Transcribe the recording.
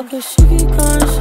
But she keep calling,